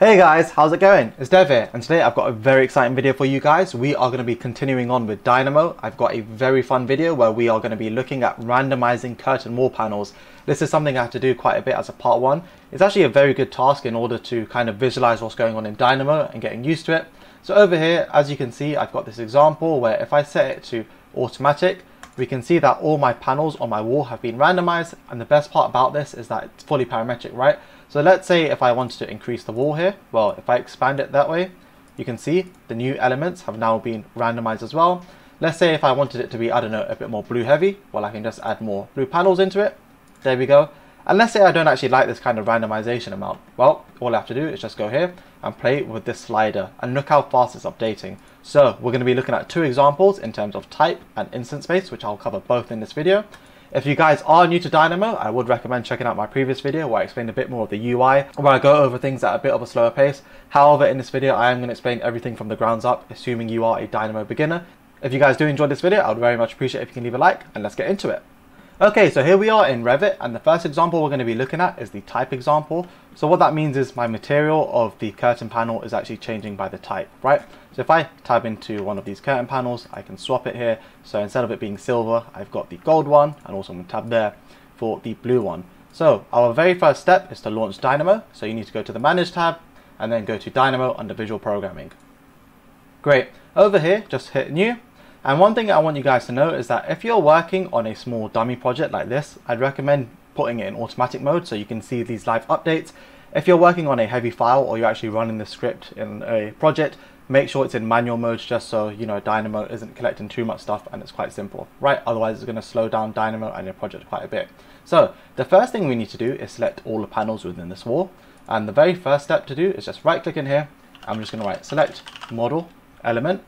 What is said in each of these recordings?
Hey guys, how's it going? It's Dev here, and today I've got a very exciting video for you guys. We are going to be continuing on with Dynamo. I've got a very fun video where we are going to be looking at randomizing curtain wall panels. This is something I have to do quite a bit as a part one. It's actually a very good task in order to kind of visualize what's going on in Dynamo and getting used to it. So over here, as you can see, I've got this example where if I set it to automatic, we can see that all my panels on my wall have been randomized. And the best part about this is that it's fully parametric, right? So let's say if I wanted to increase the wall here, well, if I expand it that way, you can see the new elements have now been randomized as well. Let's say if I wanted it to be, I don't know, a bit more blue heavy, well, I can just add more blue panels into it. There we go. And let's say I don't actually like this kind of randomization amount. Well, all I have to do is just go here and play with this slider and look how fast it's updating. So we're going to be looking at two examples in terms of type and instance based, which I'll cover both in this video. If you guys are new to Dynamo, I would recommend checking out my previous video where I explained a bit more of the UI, where I go over things at a bit of a slower pace. However, in this video, I am going to explain everything from the grounds up, assuming you are a Dynamo beginner. If you guys do enjoy this video, I would very much appreciate if you can leave a like, and let's get into it. Okay, so here we are in Revit, and the first example we're going to be looking at is the type example. So what that means is my material of the curtain panel is actually changing by the type, right? So if I tab into one of these curtain panels, I can swap it here. So instead of it being silver, I've got the gold one, and also I'm going to tab there for the blue one. So our very first step is to launch Dynamo. So you need to go to the Manage tab, and then go to Dynamo under Visual Programming. Great. Over here, just hit New, and one thing I want you guys to know is that if you're working on a small dummy project like this, I'd recommend putting it in automatic mode so you can see these live updates. If you're working on a heavy file or you're actually running the script in a project, make sure it's in manual mode just so you know Dynamo isn't collecting too much stuff and it's quite simple, right? Otherwise it's going to slow down Dynamo and your project quite a bit. So the first thing we need to do is select all the panels within this wall. And the very first step to do is just right click in here. I'm just going to write select model element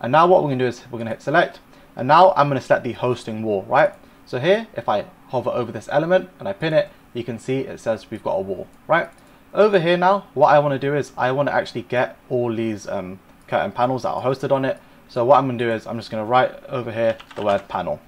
and now what we're going to do is we're going to hit select. And now I'm going to select the hosting wall, right? So here, if I hover over this element and I pin it, you can see it says we've got a wall, right? Over here now, what I want to do is I want to actually get all these um, curtain panels that are hosted on it. So what I'm going to do is I'm just going to write over here the word panel.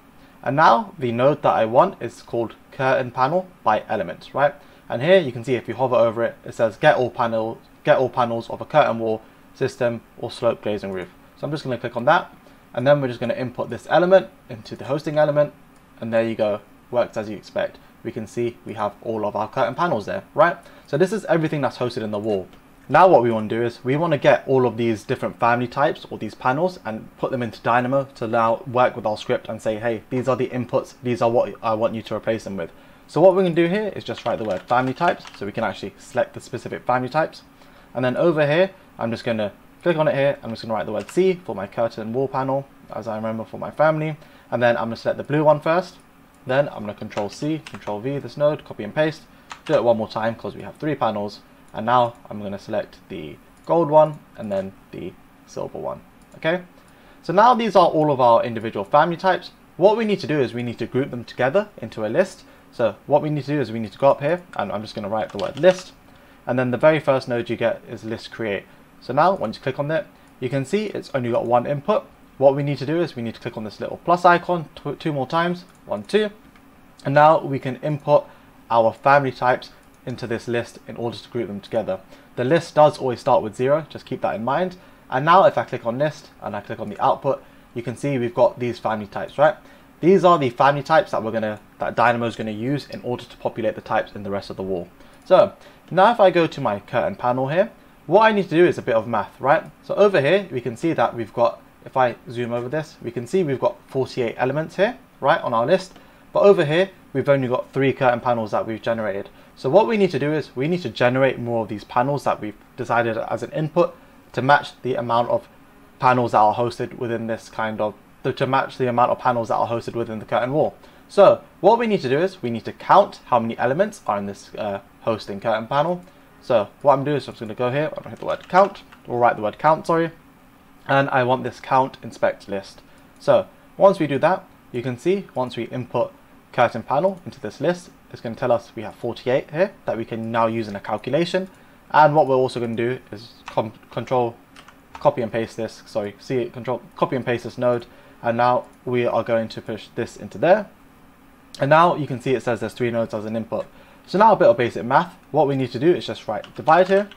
And now the node that I want is called curtain panel by element, right? And here you can see if you hover over it, it says get all panels, get all panels of a curtain wall system or slope glazing roof. So I'm just going to click on that and then we're just going to input this element into the hosting element and there you go, works as you expect. We can see we have all of our curtain panels there, right? So this is everything that's hosted in the wall. Now what we want to do is we want to get all of these different family types or these panels and put them into Dynamo to now work with our script and say, hey, these are the inputs, these are what I want you to replace them with. So what we're going to do here is just write the word family types so we can actually select the specific family types. And then over here, I'm just going to Click on it here, I'm just going to write the word C for my curtain wall panel, as I remember for my family. And then I'm going to select the blue one first. Then I'm going to Control C, Control V this node, copy and paste. Do it one more time because we have three panels. And now I'm going to select the gold one and then the silver one. Okay. So now these are all of our individual family types. What we need to do is we need to group them together into a list. So what we need to do is we need to go up here and I'm just going to write the word list. And then the very first node you get is list create. So now, once you click on it, you can see it's only got one input. What we need to do is we need to click on this little plus icon two more times, one, two. And now we can input our family types into this list in order to group them together. The list does always start with zero, just keep that in mind. And now if I click on list and I click on the output, you can see we've got these family types, right? These are the family types that we're gonna that Dynamo is gonna use in order to populate the types in the rest of the wall. So now if I go to my curtain panel here, what I need to do is a bit of math, right? So over here, we can see that we've got, if I zoom over this, we can see we've got 48 elements here, right, on our list. But over here, we've only got three curtain panels that we've generated. So what we need to do is we need to generate more of these panels that we've decided as an input to match the amount of panels that are hosted within this kind of, to match the amount of panels that are hosted within the curtain wall. So what we need to do is we need to count how many elements are in this uh, hosting curtain panel. So what I'm doing is I'm just going to go here, I'm going to hit the word count, or write the word count, sorry, and I want this count inspect list. So once we do that, you can see once we input curtain panel into this list, it's going to tell us we have 48 here that we can now use in a calculation. And what we're also going to do is control copy and paste this, sorry, see it, control copy and paste this node, and now we are going to push this into there. And now you can see it says there's three nodes as an input. So now a bit of basic math. What we need to do is just write divide here,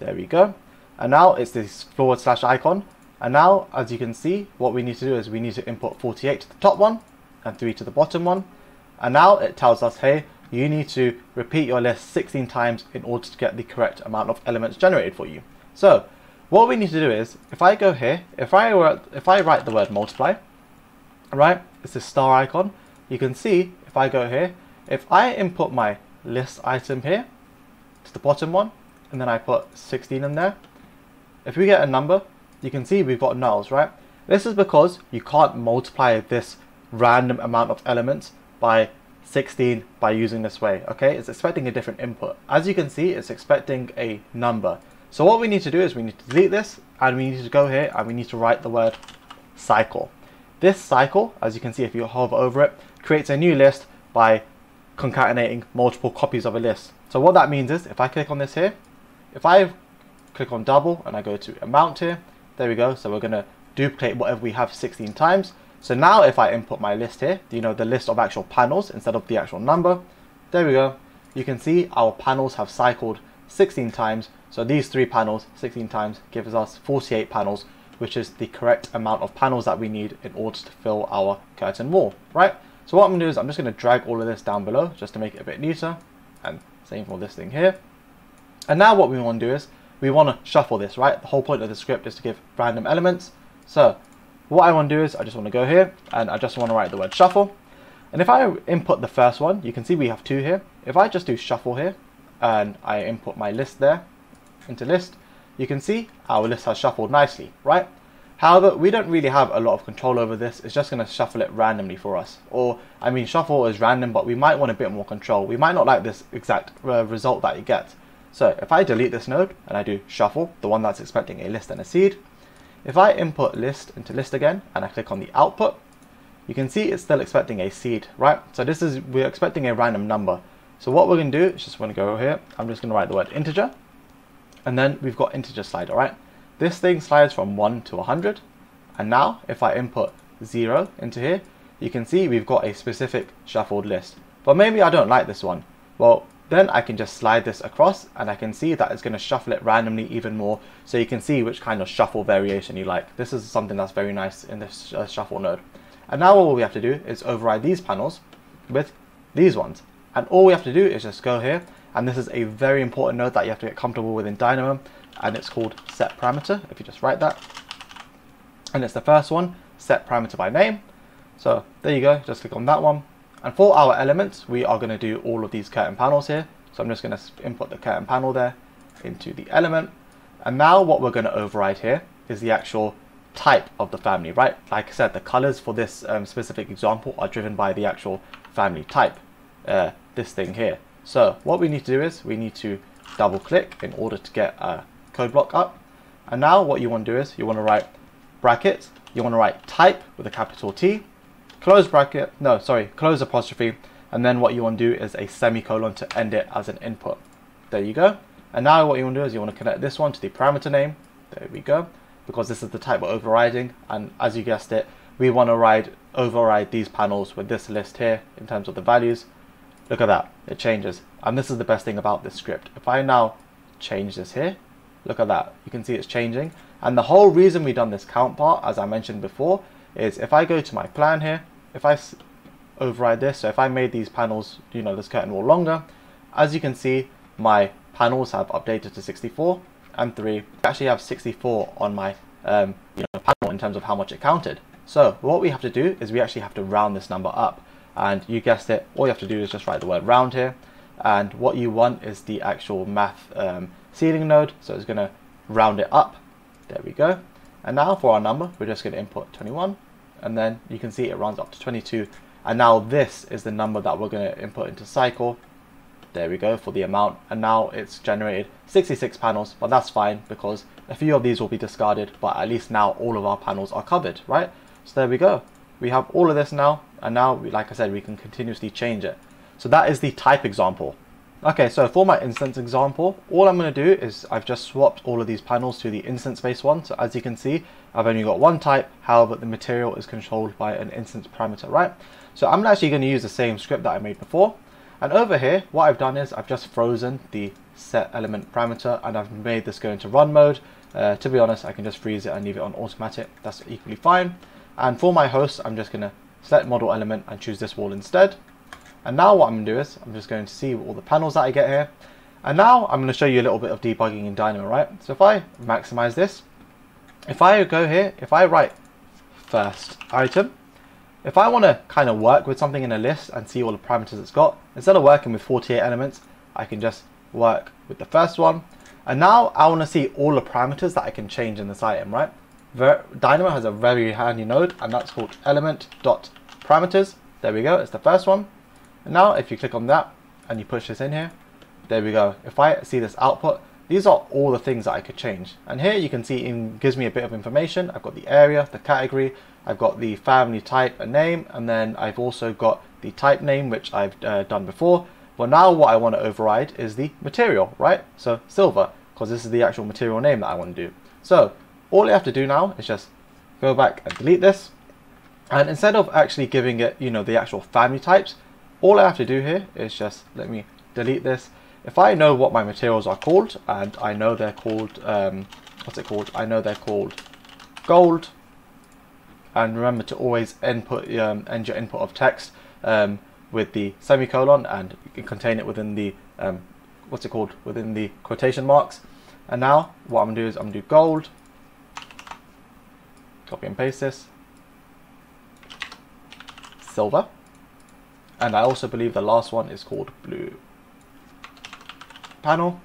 There we go. And now it's this forward slash icon. And now, as you can see, what we need to do is we need to input 48 to the top one and 3 to the bottom one. And now it tells us, hey, you need to repeat your list 16 times in order to get the correct amount of elements generated for you. So what we need to do is, if I go here, if I were, if I write the word multiply, right, it's a star icon. You can see if I go here, if I input my list item here to the bottom one, and then I put 16 in there, if we get a number, you can see we've got nulls, right? This is because you can't multiply this random amount of elements by 16 by using this way, okay? It's expecting a different input. As you can see, it's expecting a number. So what we need to do is we need to delete this and we need to go here and we need to write the word cycle. This cycle, as you can see if you hover over it, creates a new list by concatenating multiple copies of a list. So what that means is if I click on this here, if I click on double and I go to amount here, there we go. So we're going to duplicate whatever we have 16 times. So now if I input my list here, you know, the list of actual panels instead of the actual number, there we go. You can see our panels have cycled 16 times. So these three panels, 16 times, gives us 48 panels, which is the correct amount of panels that we need in order to fill our curtain wall, right? So what I'm gonna do is I'm just gonna drag all of this down below just to make it a bit neater. And same for this thing here. And now what we wanna do is we wanna shuffle this, right? The whole point of the script is to give random elements. So what I want to do is I just want to go here and I just want to write the word shuffle. And if I input the first one, you can see we have two here. If I just do shuffle here and I input my list there into list, you can see our list has shuffled nicely, right? However, we don't really have a lot of control over this. It's just going to shuffle it randomly for us. Or, I mean, shuffle is random, but we might want a bit more control. We might not like this exact uh, result that you get. So if I delete this node and I do shuffle, the one that's expecting a list and a seed, if I input list into list again and I click on the output, you can see it's still expecting a seed, right? So this is, we're expecting a random number. So what we're going to do is just want to go here. I'm just going to write the word integer. And then we've got integer slider, right? This thing slides from 1 to 100. And now if I input 0 into here, you can see we've got a specific shuffled list. But maybe I don't like this one. Well, then I can just slide this across and I can see that it's going to shuffle it randomly even more so you can see which kind of shuffle variation you like. This is something that's very nice in this uh, shuffle node. And now all we have to do is override these panels with these ones. And all we have to do is just go here and this is a very important node that you have to get comfortable with in Dynamo and it's called set parameter if you just write that. And it's the first one, set parameter by name. So there you go, just click on that one and for our elements, we are going to do all of these curtain panels here. So I'm just going to input the curtain panel there into the element. And now what we're going to override here is the actual type of the family, right? Like I said, the colors for this um, specific example are driven by the actual family type, uh, this thing here. So what we need to do is we need to double click in order to get a code block up. And now what you want to do is you want to write brackets, you want to write type with a capital T, close bracket, no, sorry, close apostrophe, and then what you want to do is a semicolon to end it as an input. There you go. And now what you want to do is you want to connect this one to the parameter name. There we go. Because this is the type we're overriding. And as you guessed it, we want to ride, override these panels with this list here in terms of the values. Look at that, it changes. And this is the best thing about this script. If I now change this here, look at that. You can see it's changing. And the whole reason we done this count part, as I mentioned before, is if I go to my plan here, if I override this, so if I made these panels, you know, this curtain wall longer, as you can see, my panels have updated to 64 and 3. I actually have 64 on my um, you know, panel in terms of how much it counted. So what we have to do is we actually have to round this number up. And you guessed it, all you have to do is just write the word round here. And what you want is the actual math um, ceiling node. So it's going to round it up. There we go. And now for our number, we're just going to input 21 and then you can see it runs up to 22 and now this is the number that we're going to input into cycle there we go for the amount and now it's generated 66 panels but that's fine because a few of these will be discarded but at least now all of our panels are covered right so there we go we have all of this now and now like I said we can continuously change it so that is the type example Okay, so for my instance example, all I'm going to do is I've just swapped all of these panels to the instance-based one. So as you can see, I've only got one type, however, the material is controlled by an instance parameter, right? So I'm actually going to use the same script that I made before. And over here, what I've done is I've just frozen the set element parameter and I've made this go into run mode. Uh, to be honest, I can just freeze it and leave it on automatic. That's equally fine. And for my host, I'm just going to select model element and choose this wall instead. And now what I'm going to do is I'm just going to see all the panels that I get here. And now I'm going to show you a little bit of debugging in Dynamo, right? So if I maximize this, if I go here, if I write first item, if I want to kind of work with something in a list and see all the parameters it's got, instead of working with 48 elements, I can just work with the first one. And now I want to see all the parameters that I can change in this item, right? Ver Dynamo has a very handy node and that's called element.parameters. There we go, it's the first one. And now if you click on that and you push this in here, there we go. If I see this output, these are all the things that I could change. And here you can see it gives me a bit of information. I've got the area, the category, I've got the family type and name, and then I've also got the type name, which I've uh, done before. But now what I want to override is the material, right? So silver, because this is the actual material name that I want to do. So all I have to do now is just go back and delete this. And instead of actually giving it, you know, the actual family types, all I have to do here is just let me delete this. If I know what my materials are called, and I know they're called, um, what's it called? I know they're called gold. And remember to always input um, end your input of text um, with the semicolon, and you can contain it within the um, what's it called within the quotation marks. And now what I'm gonna do is I'm gonna do gold. Copy and paste this. Silver and I also believe the last one is called blue. Panel.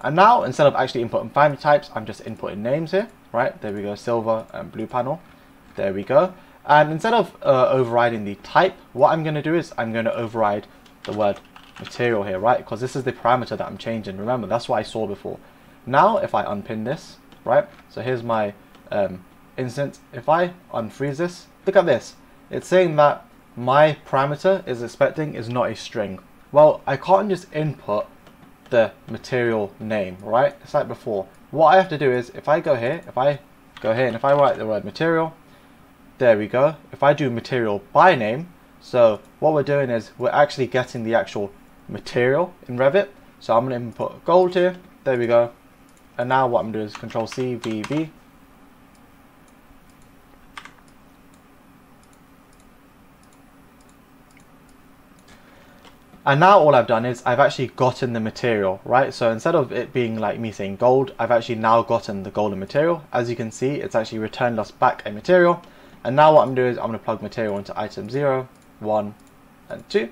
And now instead of actually inputting family types I'm just inputting names here right? There we go silver and blue panel. There we go. And instead of uh, overriding the type what I'm going to do is I'm going to override the word material here right? Because this is the parameter that I'm changing. Remember that's what I saw before. Now if I unpin this right? So here's my um, instance. If I unfreeze this look at this. It's saying that my parameter is expecting is not a string. Well, I can't just input the material name, right? It's like before. What I have to do is, if I go here, if I go here and if I write the word material, there we go. If I do material by name, so what we're doing is we're actually getting the actual material in Revit. So I'm going to input gold here. There we go. And now what I'm doing is Control C, V, V. And now all I've done is I've actually gotten the material, right? So instead of it being like me saying gold, I've actually now gotten the golden material. As you can see, it's actually returned us back a material. And now what I'm doing is I'm going to plug material into item 0, 1, and 2.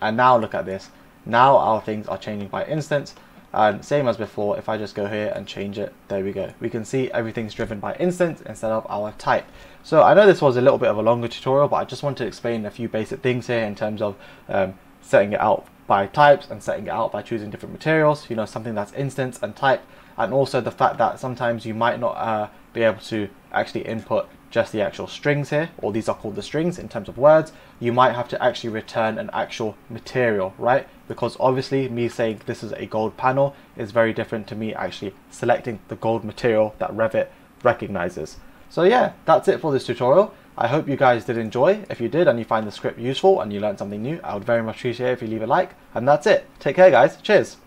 And now look at this. Now our things are changing by instance. And same as before, if I just go here and change it, there we go. We can see everything's driven by instance instead of our type. So I know this was a little bit of a longer tutorial, but I just want to explain a few basic things here in terms of um, setting it out by types and setting it out by choosing different materials, you know, something that's instance and type, and also the fact that sometimes you might not uh, be able to actually input just the actual strings here, or these are called the strings in terms of words, you might have to actually return an actual material, right? Because obviously me saying this is a gold panel is very different to me actually selecting the gold material that Revit recognizes. So yeah, that's it for this tutorial. I hope you guys did enjoy. If you did and you find the script useful and you learned something new, I would very much appreciate if you leave a like. And that's it. Take care guys. Cheers.